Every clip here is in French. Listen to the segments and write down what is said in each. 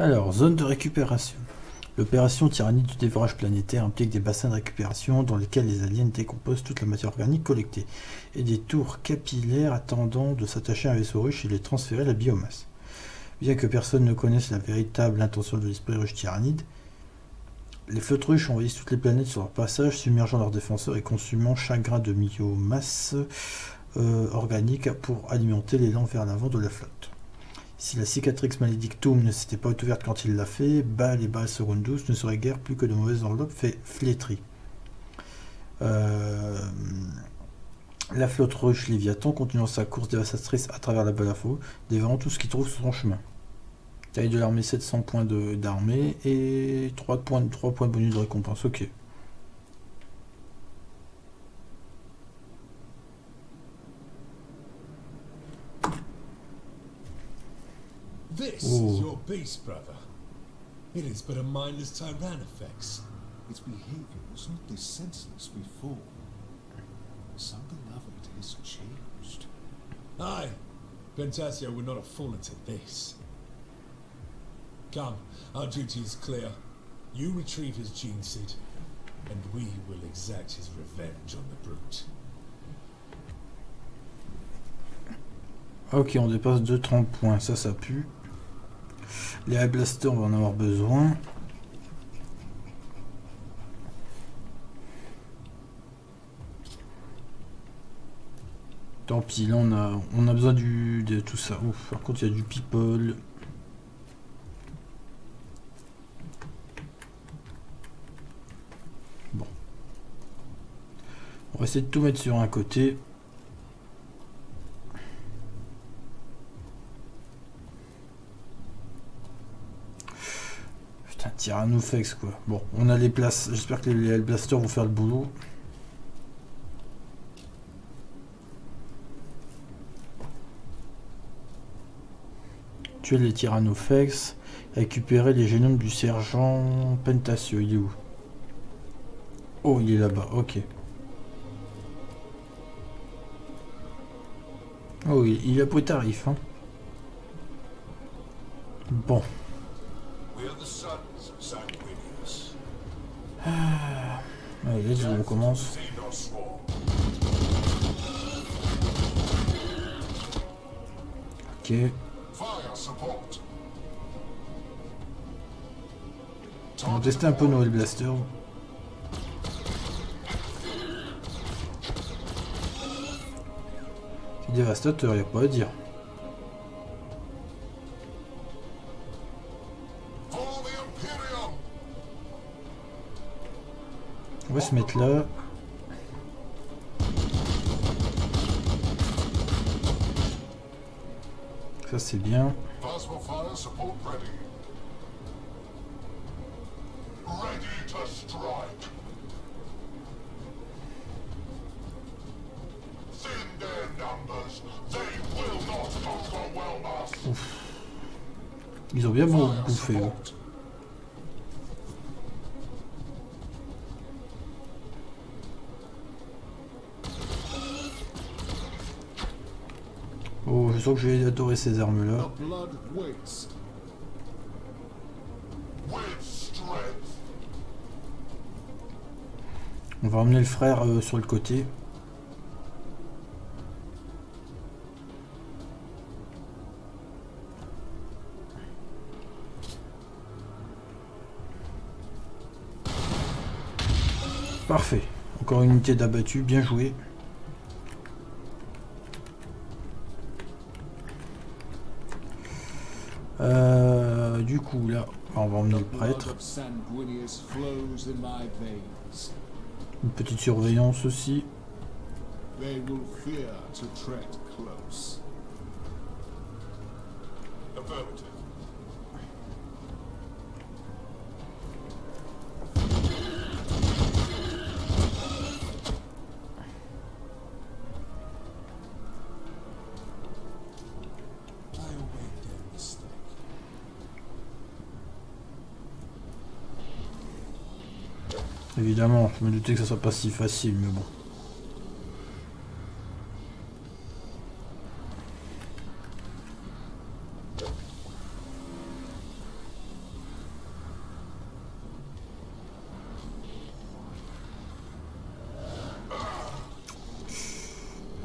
Alors, zone de récupération. L'opération tyrannie du dévorage planétaire implique des bassins de récupération dans lesquels les aliens décomposent toute la matière organique collectée et des tours capillaires attendant de s'attacher à un vaisseau ruche et les transférer la biomasse. Bien que personne ne connaisse la véritable intention de l'esprit ruche tyrannide, les flottes russes envahissent toutes les planètes sur leur passage, submergeant leurs défenseurs et consumant chaque grain de biomasse euh, organique pour alimenter l'élan vers l'avant de la flotte. Si la cicatrix malédictum ne s'était pas ouverte quand il l'a fait, Bal et Bal Secundus ne seraient guère plus que de mauvaises enveloppes fait flétries. Euh, la flotte russe Léviathan continuant sa course dévastatrice à travers la balafo, dévorant tout ce qui trouve sur son chemin. Taille de l'armée 700 points d'armée et 3 points, 3 points bonus de récompense. Ok. This Ooh. is your beast, brother. It is but a mindless Tyrannofex. Its behavior was not this senseless before. Something of it has changed. Aye, Pentasio would not have fallen to this. Come, our duty is clear. You retrieve his gene seed, and we will exact his revenge on the brute. Ok, on dépasse de 30 points, ça, ça pue. Les high blasters, on va en avoir besoin. Tant pis, là on a, on a besoin de tout ça. Par contre il y a du people. Bon. On va essayer de tout mettre sur un côté. Putain, Tyrannofex quoi. Bon, on a les places. J'espère que les, les blasters vont faire le boulot. Tuer les Tyrannofex. Récupérer les génomes du sergent Pentasio. Il est où? Oh, il est là-bas. Ok. Oh, il, il a pris tarif. Hein. Bon. Allez, let's go, on commence. Xenos Swarm. Ok. On va tester un peu Noël Blaster. C'est dévastateur, y a pas à dire. Va se mettre là. Ça c'est bien. Plasma fire support ready. Ready to strike. Je sens que je vais adorer ces armes là. The blood waits. With strength. On va emmener le frère euh, sur le côté. Parfait. Encore une unité d'abattu, bien joué. Là, on va emmener le prêtre. Une petite surveillance aussi. Évidemment, je me doutais que ça soit pas si facile, mais bon.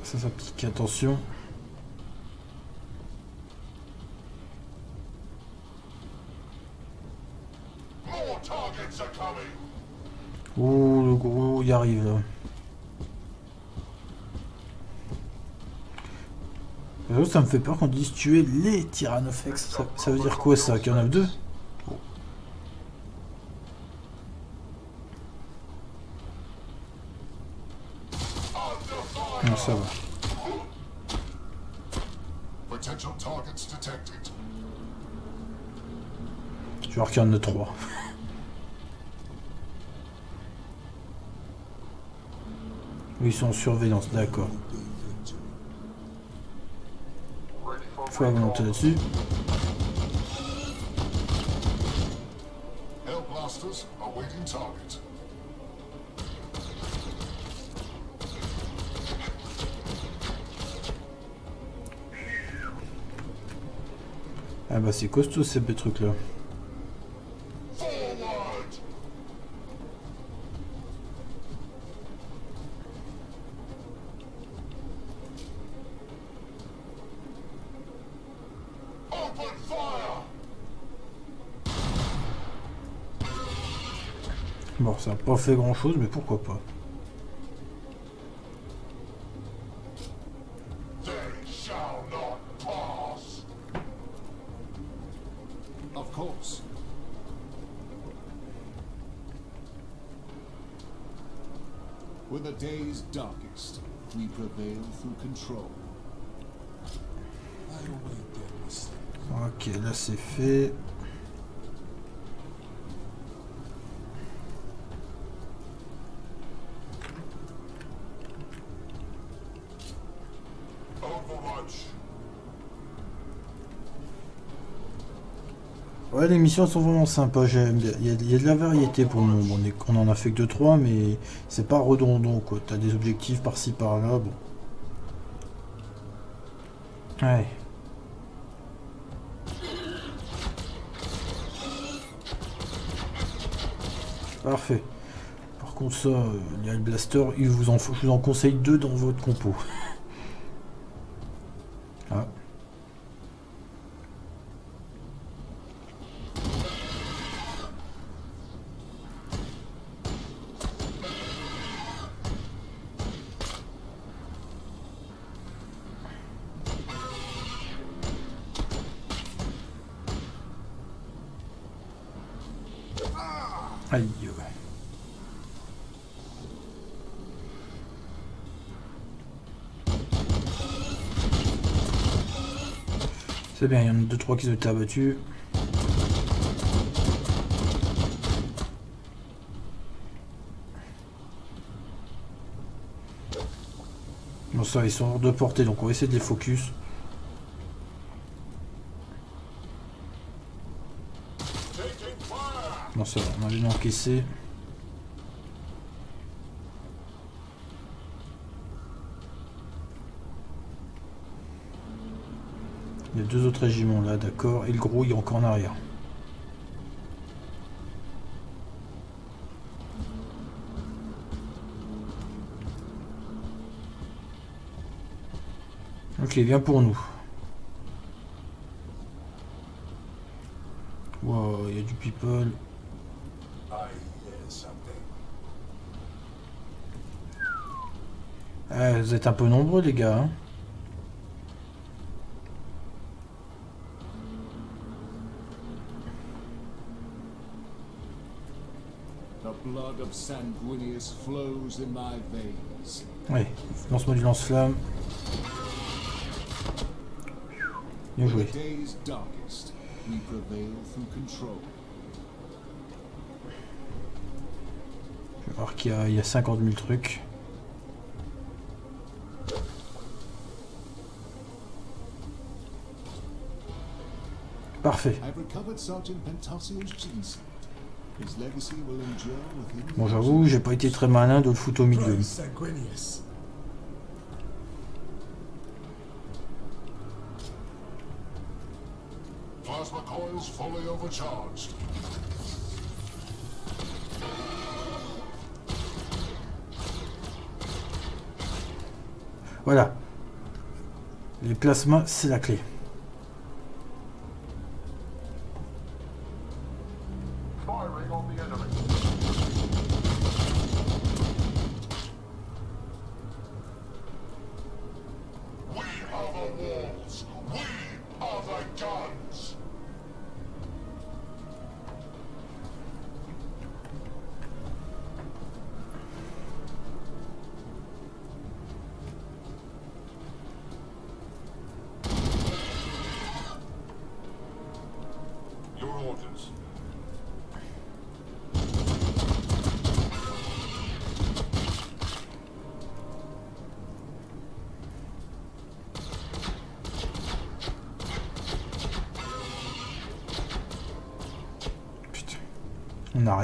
Ça, ça pique, attention. Là. Euh, Ça me fait peur qu'on dise tuer les Tyrannofex. Ça, ça veut dire quoi ça Qu'il y en a deux? Non, ça va. Je vais voir qu'il y en a trois. Oui, ils sont en surveillance, d'accord. Faut monter là-dessus. Ah bah c'est costaud ces petits trucs là. Pas fait grand chose, mais pourquoi pas. They shall not pass! Of course. When the day's darkest, we prevail through control. Ok, là c'est fait. Les missions sont vraiment sympas, j'aime. Il y, a, il y a de la variété pour nous. On, on en a fait que 2-3, mais c'est pas redondant quoi. T'as des objectifs par-ci par-là, bon. Parfait. Par contre, ça, euh, les Hell Blaster, il vous en, faut- je vous en conseille deux dans votre compo. C'est bien, il y en a deux trois qui ont été abattus. Bon ça, ils sont hors de portée, donc on va essayer de les focus. Ça va, on a bien encaissé. Il y a deux autres régiments là, d'accord. Et le gros, il est encore en arrière. Ok, viens pour nous. Wow, il y a du people. Ah, vous êtes un peu nombreux les gars. hein. The blood of Sanguinius flows in my veins. Ouais, lance-moi du lance-flamme. Bien joué. the day's darkest, we prevail through control. Je vais voir qu'il y, y a 50 000 trucs. Parfait. Bon, j'avoue, j'ai pas été très malin de le foutre au milieu. Plasma coils fully overcharged. Voilà. Les plasmas, c'est la clé.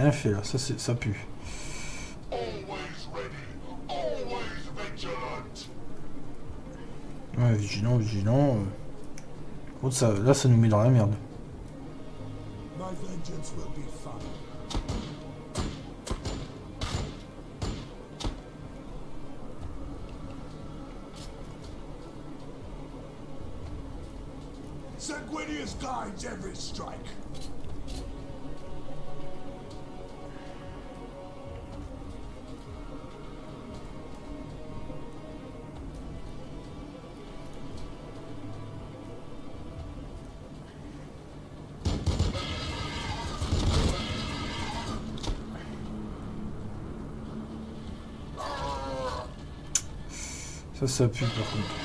Rien fait là, ça, c'est- ça pue. Always ready. Always vigilant. Ouais, vigilant, vigilant. contre, ça, là, ça nous met dans la merde. Guides every strike. Ça, ça pue par contre.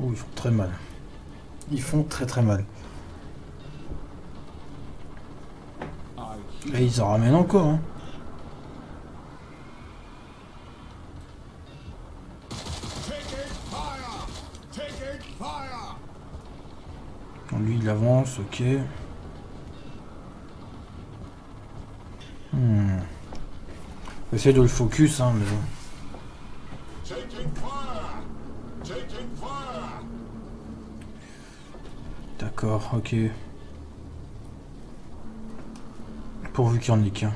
Oh, ils font très mal. Ils font très très mal. I Et ils en ramènent encore. Hein. Lui, il avance, ok. Hmm. Essayer de le focus, hein, mais... D'accord, ok. Pourvu qu'il y en ait qu'un.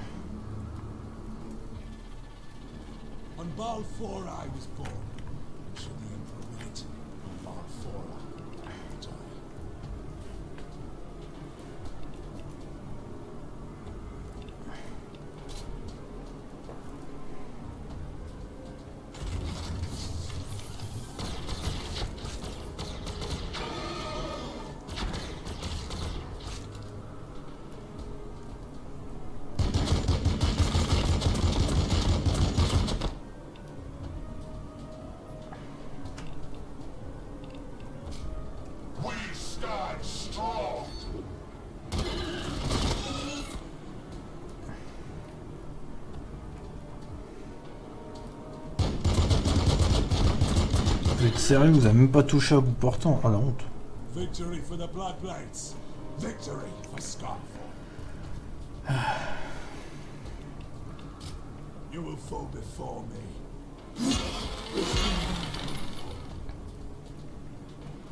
Sérieux, vous avez même pas touché à bout portant. Ah la honte. Victory for the Blood Blades! Victory for Scarfall! you will fall before me.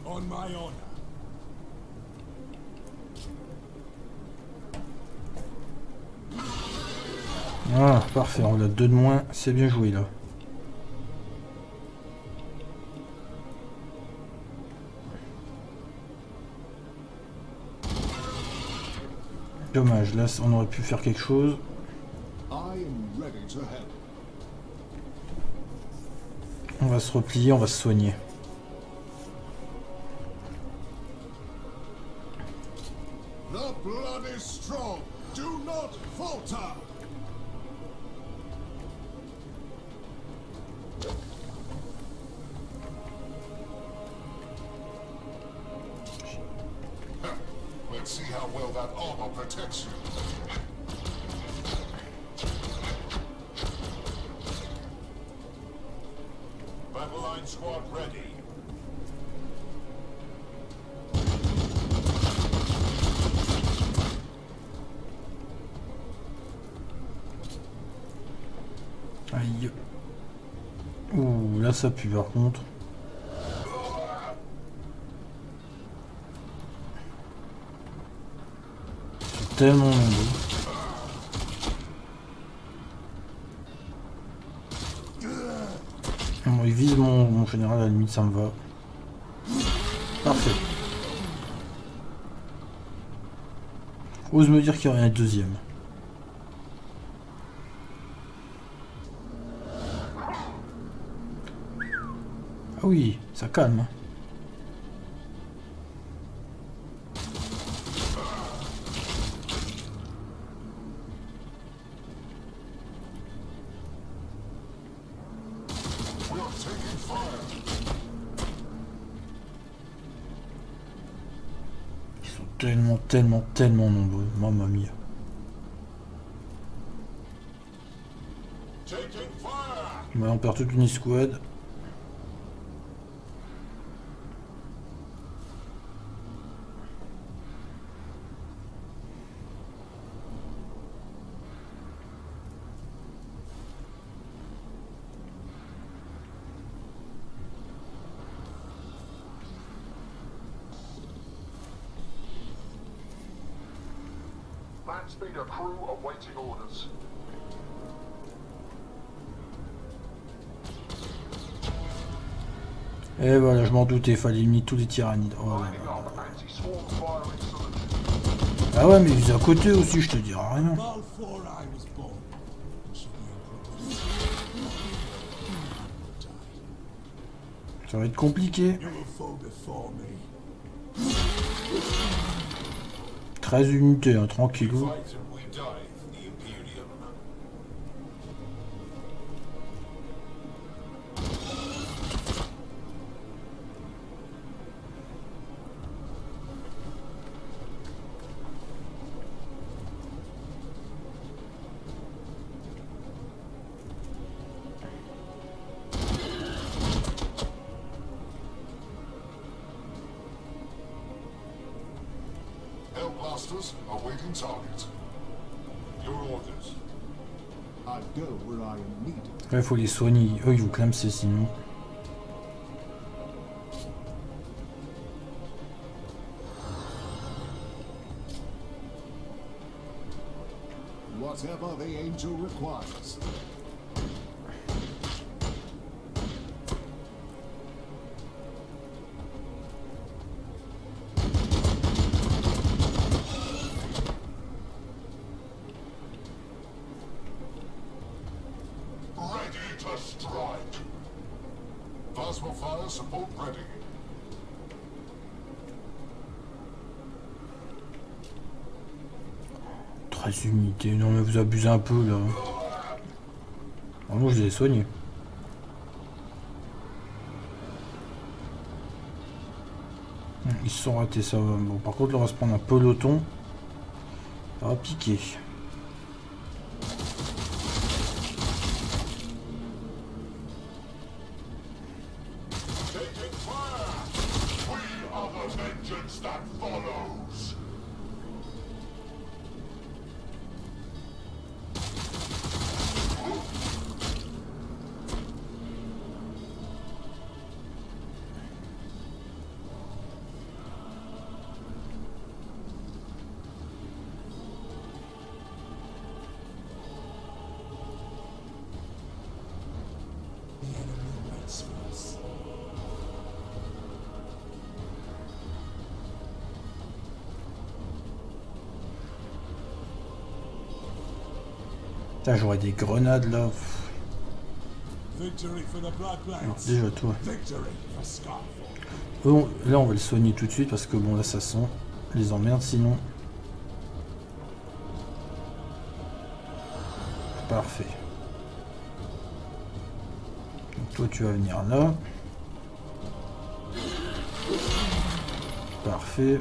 On my honor. Ah, parfait, on a deux de moins. C'est bien joué là. Là on aurait pu faire quelque chose. On va se replier, on va se soigner. that armor protects you. Battle line squad ready. Aïe. Ouh, là ça pue par contre. Tellement. Bon, il vise mon, mon général, à la limite, ça me va. Parfait. Ose me dire qu'il y aurait un deuxième. Ah oui, ça calme. hein. We're taking fire. Ils sont tellement, tellement, nombreux. Mamma mia. Bah, on perd toute une escouade. Fallait éliminer tous les tyrannides. Ah ouais, mais ils à côté aussi, je te dirai rien. Ça va être compliqué. 13 unités, hein, tranquillou. Faut les soigner. Eux, ils vous clamser sinon. Support ready. Treize unités. Non, mais vous abusez un peu là. Vraiment, je les ai soignés. Ils se sont ratés, ça. Bon, par contre, là, on va se prendre un peloton. Ça va piquer. Putain, j'aurais des grenades là. Déjà, toi. Bon, là, on va le soigner tout de suite parce que bon, là, ça sent les emmerdes sinon. Parfait. Donc, toi, tu vas venir là. Parfait.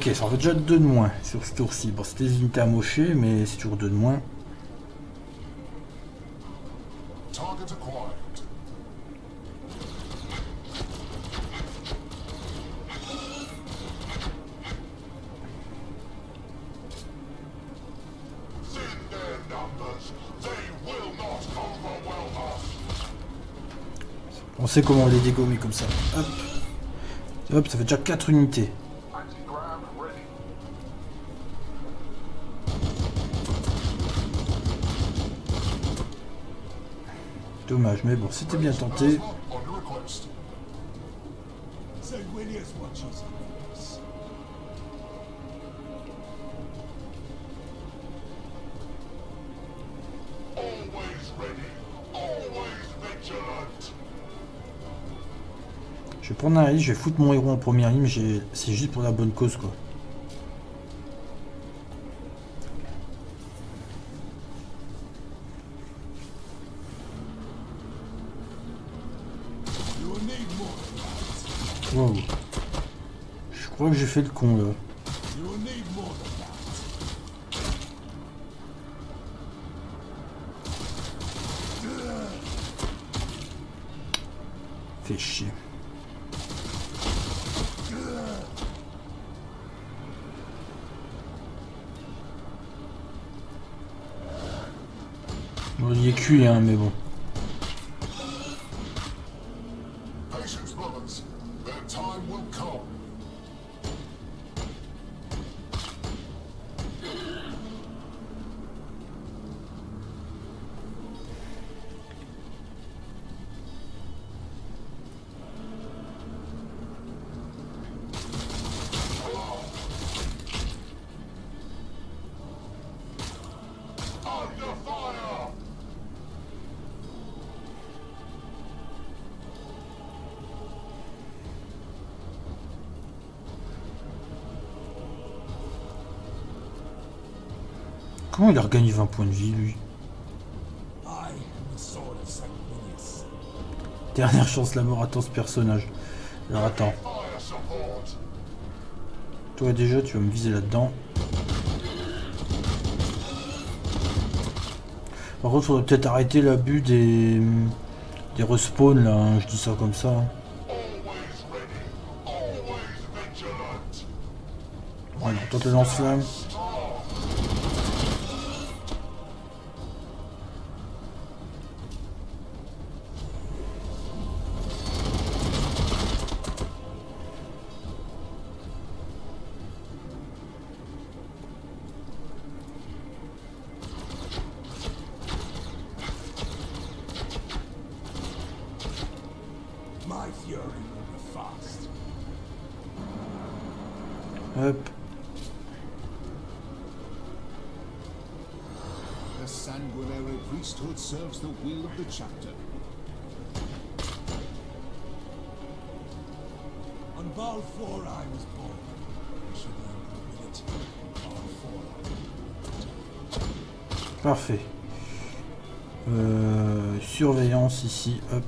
Ok, ça en fait déjà deux de moins sur ce tour-ci. Bon, c'était une unités à mais c'est toujours deux de moins. On sait comment on les dégommer comme ça. Hop. Hop, ça fait déjà 4 unités. Mais bon, c'était bien tenté. Je vais prendre un risque, je vais foutre mon héros en première ligne, mais c'est juste pour la bonne cause, quoi. J'ai fait le con, là. Fait chier. Bon, il est cuit, hein, mais bon. Il a regagné 20 points de vie, lui. Dernière chance, la mort attend ce personnage. Alors attends, toi déjà, tu vas me viser là-dedans. Par contre, faudrait peut-être arrêter l'abus des... des respawns, là, hein, je dis ça comme ça. hein. Always ready. Always vigilant. Voilà, tente le lance-flamme. Ici, hop.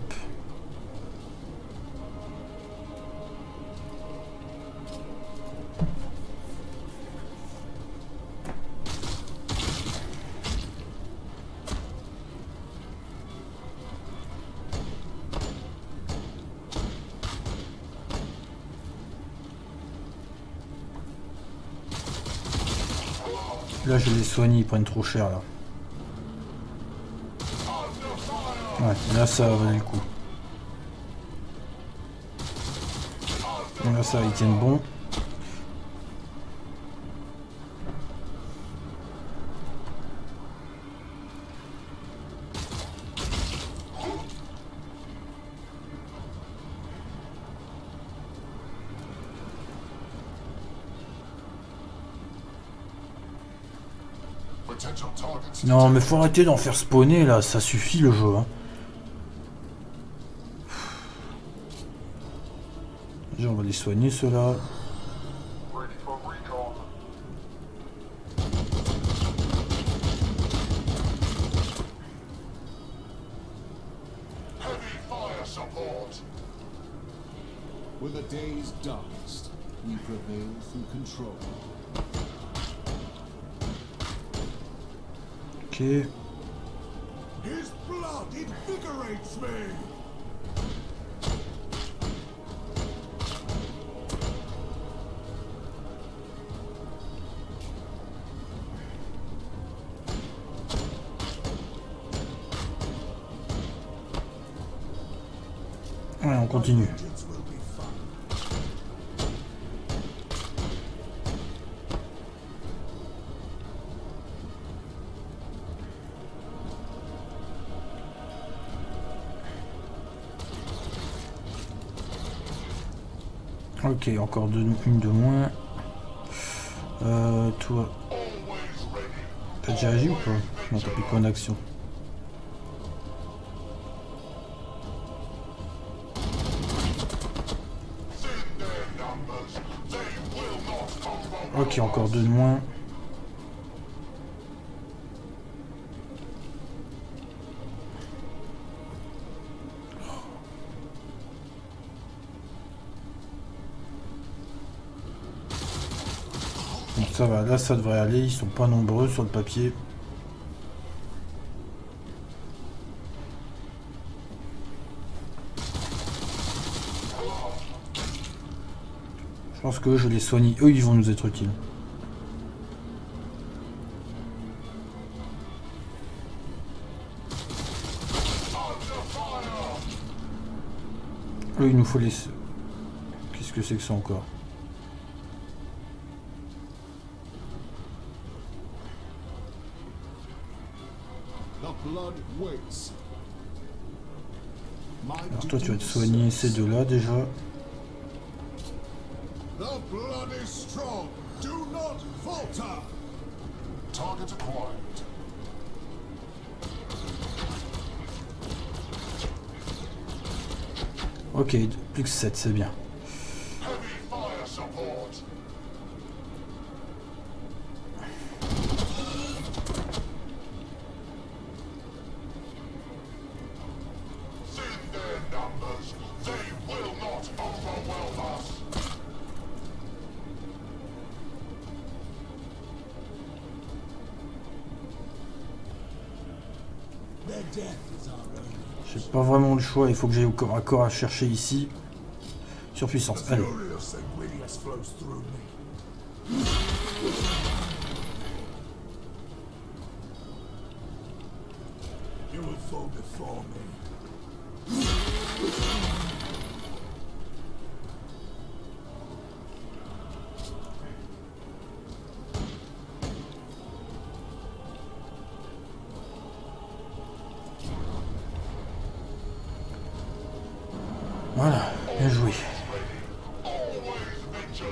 Là, je les soigne, ils prennent trop cher là. Ouais, là ça valait le coup. Là ça, ils tiennent bon. Non, mais faut arrêter d'en faire spawner là, ça suffit le jeu. Hein. Les soigner ceux-là. Ready. Heavy fire support. When the day's darkest, we prevail through control. Ok. His blood invigorates me! Continue. Ok, encore une de moins. Euh, toi, t'as déjà agi ou pas? Non, t'as pris quoi en Ok, encore deux de moins. Bon, ça va, là ça devrait aller, ils sont pas nombreux sur le papier. Pense que je les soigne, eux ils vont nous être utiles. Eux il nous faut les... Qu'est-ce que c'est que ça encore? Alors toi tu vas te soigner ces deux-là déjà. Not falter. Target acquired. Ok, plus que 7, c'est bien. Il faut que j'aille au corps à corps à chercher ici. Surpuissance, allez. You will fall before me. Voilà, bien joué. Always vigilant.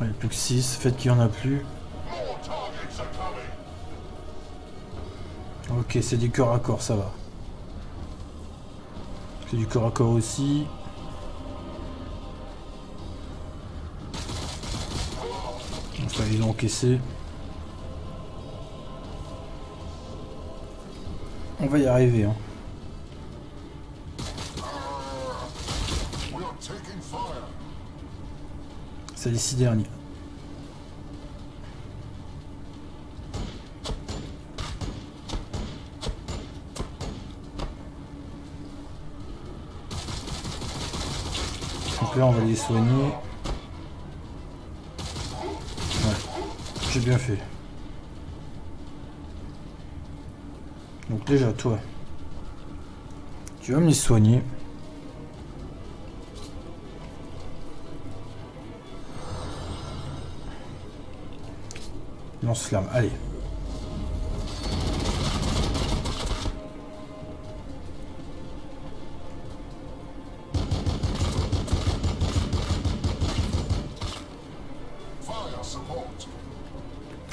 Allez, plus que 6, faites qu'il y en a plus. Ok, c'est du corps à corps, ça va. Du corps à corps aussi. Ça, ils ont encaissé. On va y arriver. Hein. C'est les 6 derniers. On va les soigner. Ouais, j'ai bien fait. Donc déjà, toi, tu vas me les soigner. Lance-flamme, allez.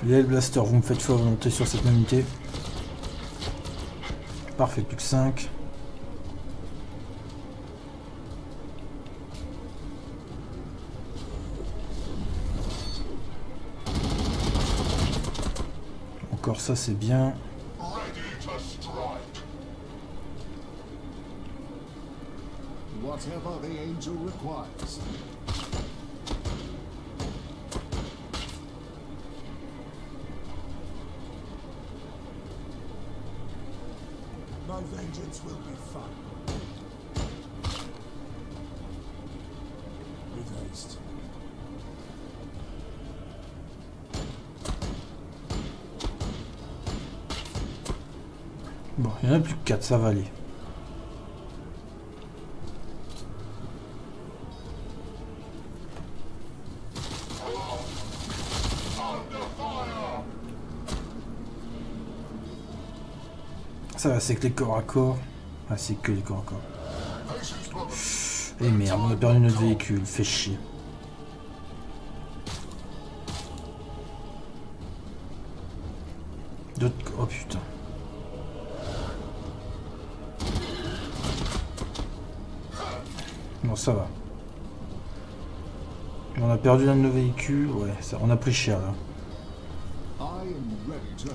Les Blaster, vous me faites feu à volonté sur cette même unité. Parfait, plus que 5. Encore ça, c'est bien. Whatever the angel requires. My vengeance will be fun. Bon, il y en a plus que 4, ça va aller. C'est que les corps à corps. Ah, c'est que les corps à corps. Brother. Eh merde, on a perdu notre véhicule, fait chier. D'autres... Oh putain. Bon, ça va. On a perdu un de nos véhicules, ouais, ça, on a pris cher là.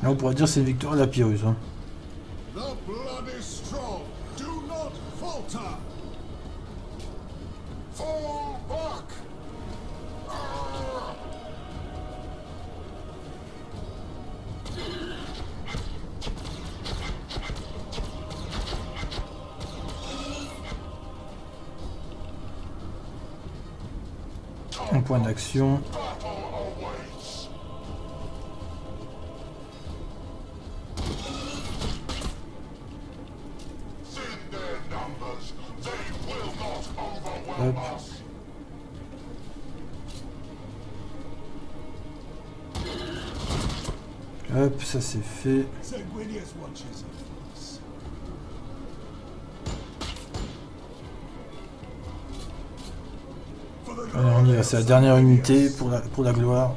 Là, on pourrait dire c'est une victoire à la Pyrrhus. Hein. Not overwhelm Hop. Hop, ça c'est fait. C'est la dernière unité pour la, pour la gloire.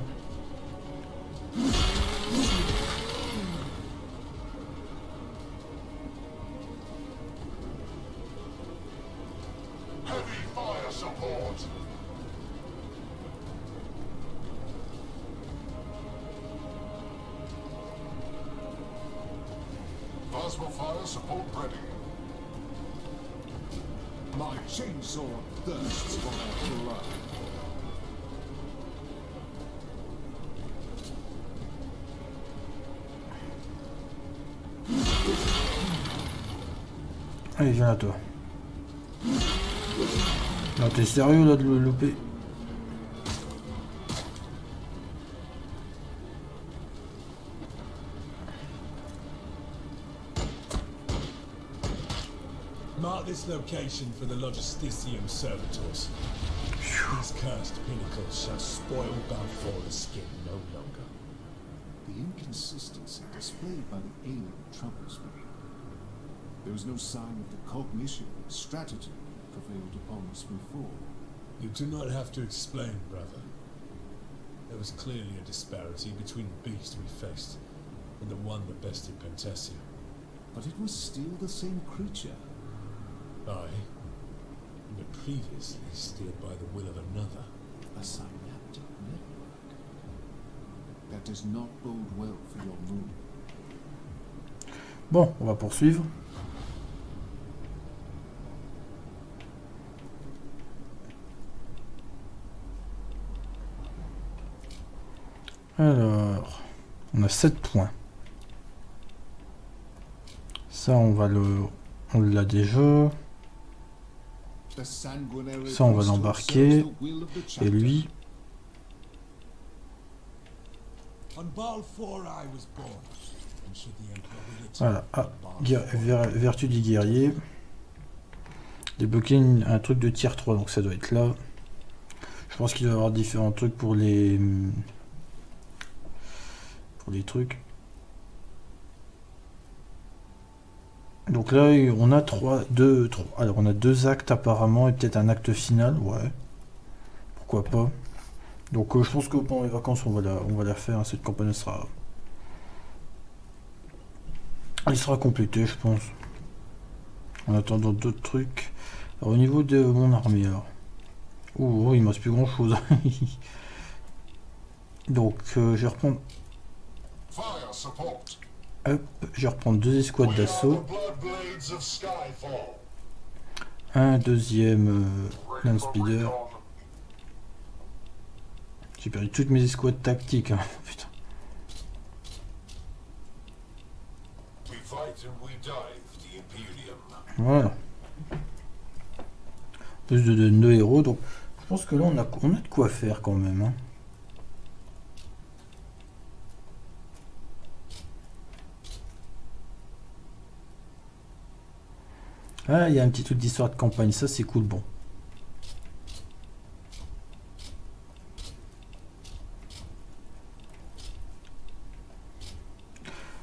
My chainsaw thirsts for blood. Allez, viens là, toi. Non, t'es sérieux là de le louper Mark this location for the Logisticium servitors. These cursed pinnacles shall spoil Balfour's skin no longer. The inconsistency displayed by the alien troubles me. There was no sign of the cognition and strategy prevailed upon us before. You do not have to explain, brother. There was clearly a disparity between the beast we faced and the one that bested Pentassia. But it was still the same creature. Aye, but previously steered by the will of another. A synaptic network. That does not bode well for your moon. Bon, on va poursuivre. Alors, on a 7 points. Ça, on va le... On l'a déjà. Ça, on va l'embarquer. Et lui, voilà. Ah, vertu du guerrier. Débloquer un truc de tier 3, donc ça doit être là. Je pense qu'il doit y avoir différents trucs pour les... Pour trucs. Donc là, on a trois, deux, trois. Alors, on a deux actes apparemment et peut-être un acte final, ouais. Pourquoi pas. Donc, euh, je pense que pendant les vacances, on va la, on va la faire. hein, Cette campagne sera, elle sera complétée, je pense. En attendant d'autres trucs. Alors, au niveau de mon armée, alors. Ouh, oh, il me reste plus grand chose. Donc, euh, je vais reprendre. Hop, je vais reprendre deux escouades d'assaut. Un deuxième euh, land speeder. J'ai perdu toutes mes escouades tactiques. hein. Putain. Voilà. Plus de, de, de héros, donc je pense que là on a, on a de quoi faire quand même. hein. Ah, il y a un petit truc d'histoire de campagne, ça c'est cool, bon.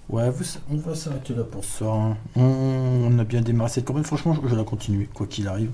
Ouais, vous- on va s'arrêter là pour ça. hein. On, a bien démarré cette campagne. Franchement, je vais la continuer, quoi qu'il arrive.